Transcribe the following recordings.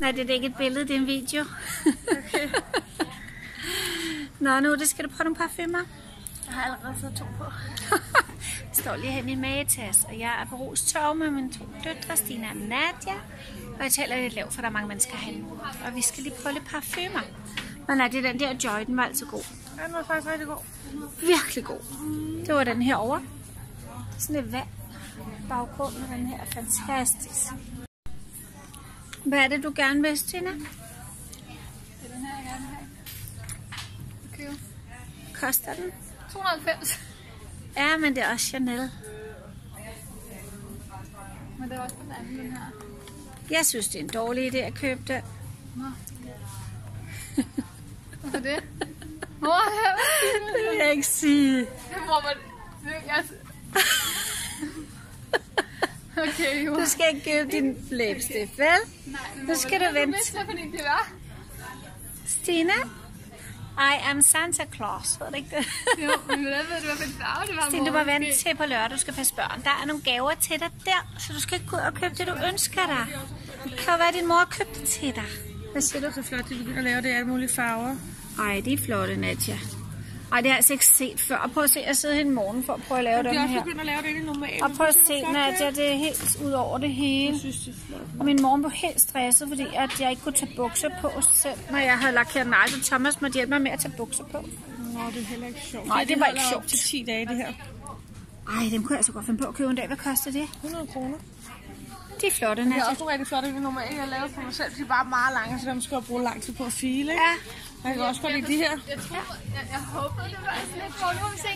Nej, det er ikke et billede, det er en video. Okay. Nå, nu det skal du prøve nogle parfumer. Jeg har allerede fået to på. jeg står lige her i min magetasse, og jeg er på Ros Torv med mine to døtre, Stina og Nadia. Og jeg taler lidt lavt, for der er mange mennesker herinde. Og vi skal lige prøve lidt parfumer. Men nej, det er den der Joy, den var altid god. Den var faktisk rigtig god. Virkelig god. Det var den her over. Sådan et vand. Baggrunden af den her er fantastisk. Hvad er det, du gerne vil, Stina? Det er den her, jeg gerne vil have. Koster den? 290. Ja, men det er også Chanel. Men det er også den anden, den her. Jeg synes, det er en dårlig idé at købe den. Nå. Hvorfor det? Hvor Det vil jeg ikke sige. Det må man... Jeg... Okay, jo. Du skal ikke købe din læbestift, vel? Nu skal du vente. Stina? I am Santa Claus, ved du ikke det? Jo, men hvordan ved du, hvilken farve det var? Stine, du må vente til på lørdag, du skal passe børn. Der er nogle gaver til dig der, så du skal ikke gå ud og købe det, du ønsker dig. Det kan jo være, at din mor har købt det til dig. Hvad siger du? Så flot, de begynder at lave det i alle mulige farver. Ej, det er flotte, Nadja. Ej, det har jeg altså ikke set før. Og prøv at se, jeg sidder her en morgen for at prøve at lave De dem er også her. begyndt at lave det i normalt. Og prøv at se, Nadja, det er helt ud over det hele. Jeg synes, det er flot. Og min morgen blev helt stresset, fordi at jeg ikke kunne tage bukser på selv, når jeg havde lakeret nej, så Thomas måtte hjælpe mig med at tage bukser på. Nå, det er heller ikke sjovt. Nej, det var ikke sjovt. til 10 dage, det her. Ej, dem kunne jeg altså godt finde på at købe en dag. Hvad koster det? 100 kroner. De er flotte, Det er også nogle rigtig flotte, vi normalt jeg har lavet for mig selv. De er bare meget lange, så dem skal jeg bruge lang tid på at file, ikke? Ja. Jeg kan også godt lide de her. Jeg tror, jeg, jeg håber, det var sådan lidt for, nu må vi se.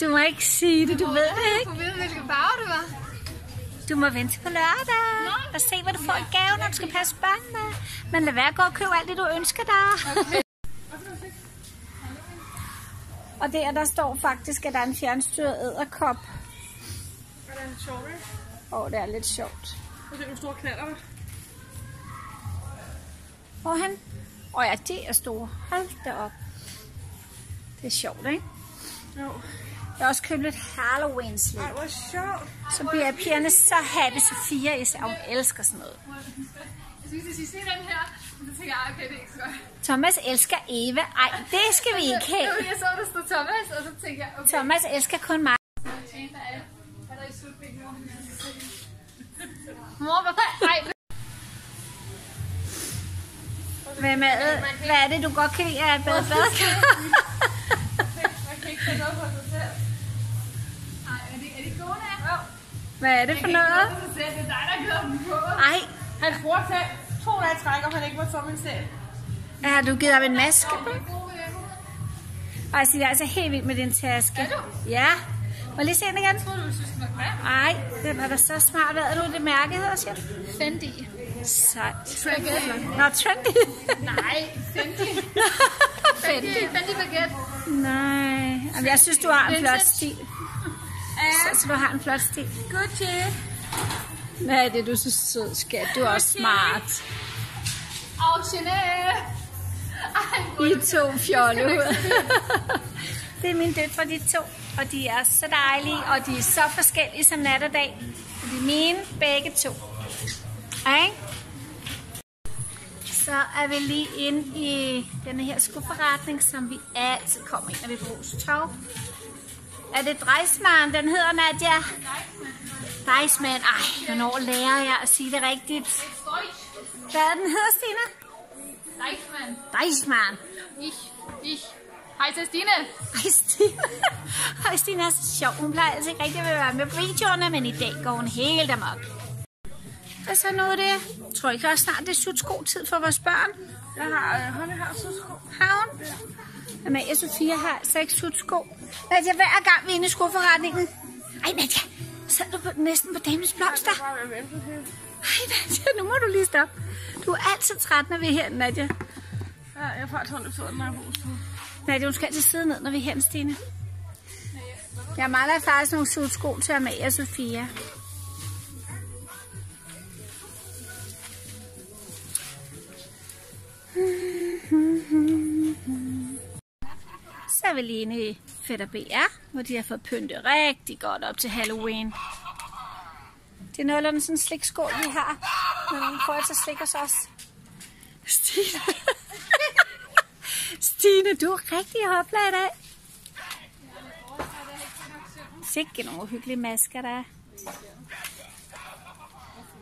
Du må ikke sige det, du ved det ikke. Du ved, hvilken farve det var. Du må vente på lørdag og se, hvad du får i gave, når du skal passe børnene. Men lad være at gå og købe alt det, du ønsker dig. og der, der står faktisk, at der er en fjernstyret æderkop. Og det er lidt sjovt, ikke? Åh, det er lidt sjovt. Og det er nogle store knaller. Hvor oh, ja, det er store. Hold da op. Det er sjovt, ikke? Jo. Jeg har også købt lidt halloween slik. Ej, hvor sjovt. Så bliver pigerne så happy. Sofia især, hun elsker sådan noget. Jeg synes, at I se den her, og så tænker jeg, okay, det er ikke så godt. Thomas elsker Eva. Ej, det skal vi ikke have. Jeg så, der stod Thomas, og så tænkte jeg, okay. Thomas elsker kun mig. Mor, hvorfor? Ej, Hvad, med, hvad er det, du godt kan lide af bad bad? man kan ikke tage noget på sig selv. Ej, er det, er det gode der? Jo. Hvad er det for noget? Det er dig, der givet dem på. Ej, Han bruger til to dage træk, og han ikke få min selv. har du givet ham en maske. Ej, jeg er altså helt vild med din taske. Er du? Ja. Må lige se den igen? Jeg troede, du synes, den var grim. Ej, den er da så smart. Hvad er du det mærke hedder, siger du? Fendi. Sejt. Trendy. Nå, trendy. Nej, Fendi. Fendi. Fendi, baguette. Nej. Jamen, jeg synes, du har en flot stil. Så, så du har en flot stil. Gucci. Nej, det er du så sød, skat. Du er også smart. Og Chanel. I er to fjolle ud. Det er mine døtre, de to. Og de er så dejlige, og de er så forskellige som nat og dag. De er mine, begge to. Ikke? Så er vi lige inde i denne her skuforretning, som vi altid kommer ind, når vi bruger tog. Er det Dreismann, den hedder Nadia? Dreismann. Ej, hvornår lærer jeg at sige det rigtigt? Hvad er den hedder, Stina? Reichmann. Dreismann. Ich. Ich. Hej til Stine. Ej, Stine. Ej, Stine er så sjov. Hun plejer altså ikke rigtig at være med på videoerne, men i dag går hun helt amok. Hvad så noget det? Jeg tror ikke også snart, det er sutsko-tid for vores børn. Jeg har, øh, hun har så sko. Har hun? Jamen, jeg Sofia har seks sutsko. Nadia, hver gang vi er inde i skoforretningen. Ej, Nadia, sad du på, næsten på dames blomster? Ej, Nadia, nu må du lige stoppe. Du er altid træt, når vi er her, Nadia. Ja, jeg får holdt fødderne, når jeg bruger. Nadia, du skal altid sidde ned, når vi er her, Stine. Jeg mangler faktisk nogle sutsko til Amalie og Sofia. Så vi lige inde i Fætter BR, hvor de har fået pyntet rigtig godt op til Halloween. Det er noget sådan en slikskål, vi har, når man får til slik hos os. Stine. Stine, du er rigtig hopla i dag. Sikke nogle uhyggelige masker, der er.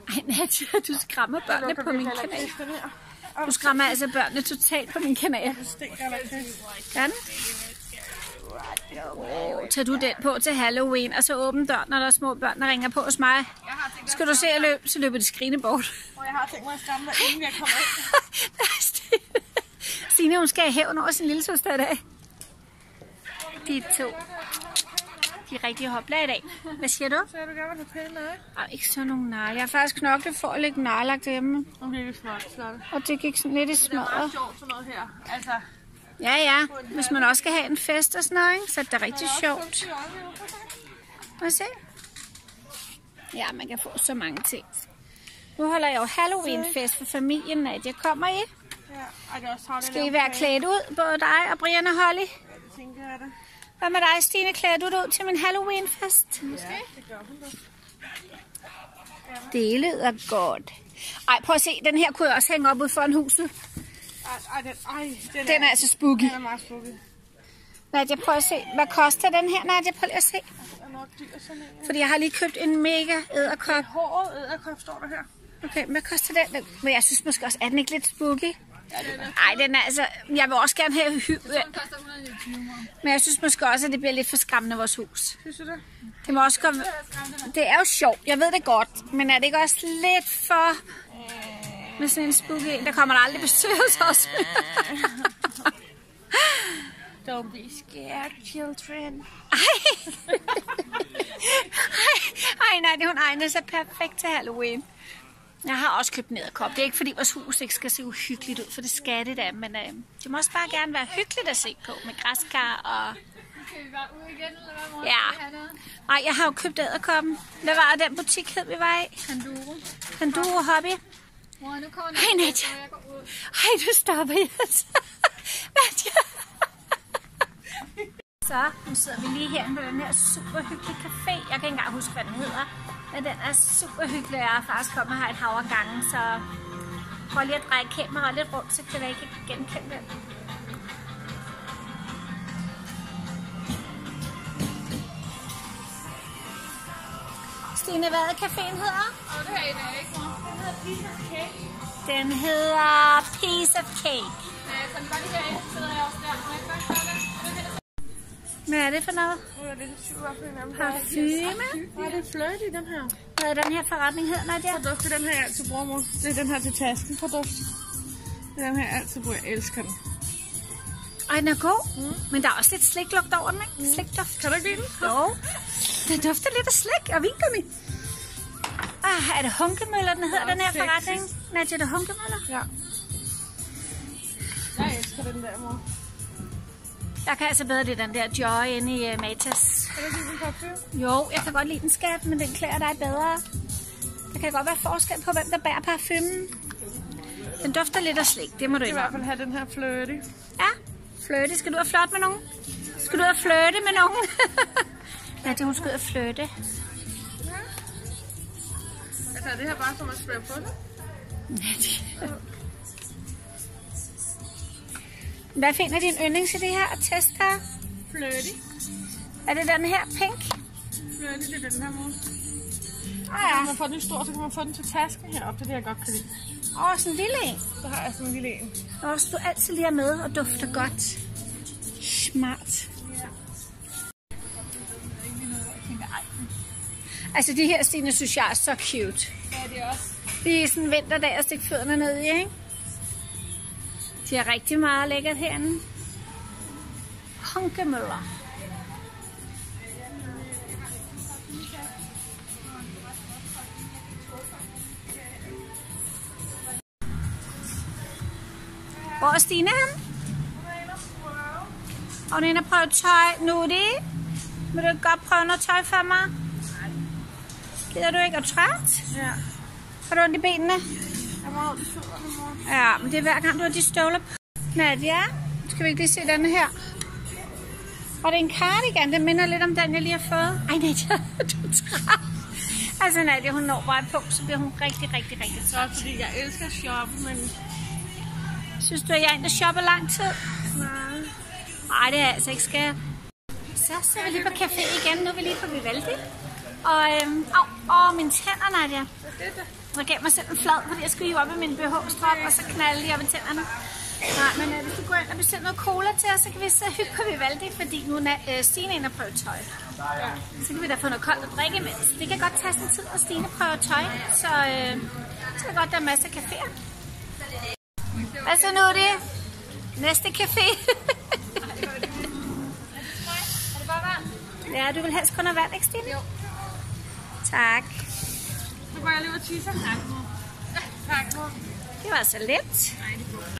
Ej, Nadia, du skræmmer børnene på min kanal. Du skræmmer altså børnene totalt på min kanal. Kan? Oh, tager du den på til Halloween, og så åbne døren, når der er små børn, der ringer på hos mig. Skal du se at løbe, så løber de skrigende bort. Og jeg har tænkt mig at skræmme dig, inden jeg kommer ind. Nej. Stine, hun skal have hævn over sin lille søster i dag. De to. De er rigtig hopla i dag. Hvad siger du? Så er du gerne have pæne nej. Ej, ikke sådan nogle nar. Jeg har faktisk knoklet for at lægge narlagt hjemme. Nu bliver det smart, Slotte. Og det gik sådan lidt i Det er smadret. meget sjovt sådan noget her. Altså, Ja, ja. Hvis man også skal have en fest og sådan noget, ikke? så er det rigtig sjovt. Må jeg se? Ja, man kan få så mange ting. Nu holder jeg jo Halloween-fest for familien, Nadia. Kommer I? Ja. Skal I være klædt ud, både dig og Brian og Holly? Ja, det tænker jeg da. Hvad med dig, Stine? Klæder du dig ud til min Halloween-fest? Måske. Det gør hun da. Det lyder godt. Ej, prøv at se. Den her kunne jeg også hænge op ud foran huset. Ej, den, ej, den, Den er altså spooky. den er meget spooky. Nadia, prøv at se. Hvad koster den her, Nadia? Prøv lige at se. Den er. Fordi jeg har lige købt en mega æderkop. Håret æderkop står der her. Okay, hvad koster den? den? Men jeg synes måske også, er den ikke lidt spooky? Ej, den er altså... Jeg vil også gerne have hy... Men jeg synes måske også, at det bliver lidt for skræmmende vores hus. Synes du det? Det må også komme... Det er jo sjovt, jeg ved det godt. Men er det ikke også lidt for... Med sådan en spooky der kommer der aldrig besøg hos os. Don't be scared, children. Ej. Ej, nej, det hun egner sig perfekt til Halloween. Jeg har også købt en edderkop. Det er ikke fordi vores hus ikke skal se uhyggeligt ud, for det skal det da. Men øh, det må også bare gerne være hyggeligt at se på med græskar og... Skal vi bare ud igen, eller hvad må Ja. Nej, jeg har jo købt edderkoppen. Hvad var den butik hed, vi var i? Panduro. Panduro Hobby. Mor, nu kommer Hej, Nadia, Nadia. så jeg går ud. Ej, du stopper jeg. Nadia. Så, nu sidder vi lige her på den her super hyggelige café. Jeg kan ikke engang huske, hvad den hedder. Men den er super hyggelig. Jeg er faktisk kommet her et hav gange, så prøv lige at dreje kameraet lidt rundt, så kan jeg ikke genkende den. Stine, hvad er caféen hedder? Og det her i dag, ikke mor? Den hedder Piece of Cake. Den hedder Piece of Cake. Ja, så den bare lige herinde, så sidder jeg også der. Må jeg godt gøre det? Det? Hvad er det for noget? Nu er jeg lidt i en af dem. Parfume? Det er fløjt i den her. Hvad er den her forretning hedder, Nadia? Produkt, det er den her, jeg altid bruger, mor. Det er den her til tasken produkt. Det er den her, jeg altid bruger. Jeg elsker den. Ej, den er god. Mm. Men der er også lidt sliklugt over den, ikke? Slikduft. Kan du ikke lide den? Jo. Den dufter lidt af slik og vingummi. Ah, er det Hunkemøller, den hedder, den her sexy. forretning? Nadia, er det Hunkemøller? Ja. Jeg elsker den der, mor. Jeg kan altså bedre lide den der Joy inde i uh, Matas. Kan du lide den parfume? Jo, jeg kan godt lide den skat, men den klæder dig bedre. Der kan godt være forskel på, hvem der bærer parfumen. Den dufter lidt af slik, det må du Jeg vil i hvert fald have den her flirty. Ja, flirte. Skal du have flot med nogen? Skal du have flirte med nogen? ja, det hun skal ud og flirte. Altså, er det her bare som at spraye på det? Hvad finder din yndlings i det her at teste her? Flirty. Er det den her pink? Flirty, det er den her, mor. Ah, ja. man får den stor, så kan man få den til tasken heroppe. Det er det, jeg godt kan lide. Åh, sådan en lille en. Så har jeg sådan en lille en. Også du altid lige er med og dufter godt. Smart. Altså de her Stine synes jeg er så cute. Ja, det er også. Det er sådan en vinterdag at stikke fødderne ned i, ikke? De er rigtig meget lækkert herinde. Hunkemøller. Hvor er Stine hen? Og hun er inde og prøve tøj. Nu er det. Vil du godt prøve noget tøj for mig? Gider du ikke at træt? Ja. Har du ondt i benene? Jeg må holde fødderne, mor. Ja, men det er hver gang, du har de støvler på. Nadia, skal vi ikke lige se denne her? Og det er en cardigan, den minder lidt om den, jeg lige har fået. Ej, Nadia, du er træt. Altså, Nadia, hun når bare et punkt, så bliver hun rigtig, rigtig, rigtig Så træt. fordi jeg elsker at shoppe, men Synes du, at jeg er en, der shopper lang tid? Nej. Nej, det er altså ikke, skal. Så ser vi lige på café igen. Nu er vi lige på Vivaldi. Og, øhm, au, åh, mine tænder, Nadia. Jeg gav mig selv en flad, fordi jeg skulle hive op i min BH-strop, og så knalde lige op i tænderne. Nej, men øh, hvis du går ind og bestiller noget cola til os, så kan vi så hygge på Vivaldi, fordi nu er øh, Stine inde og prøve tøj. Ja. Så kan vi da få noget koldt at drikke imens. Det kan godt tage sin tid, at Stine prøver tøj, så, øh, så er det godt, der er masser af caféer. Hvad så nu er det? Næste café. Er ja, du vil helst kun have vand, ikke Stine? Jo. Tak. Så går jeg lige og tisser. Tak, mor. Tak, mor. Det var så let.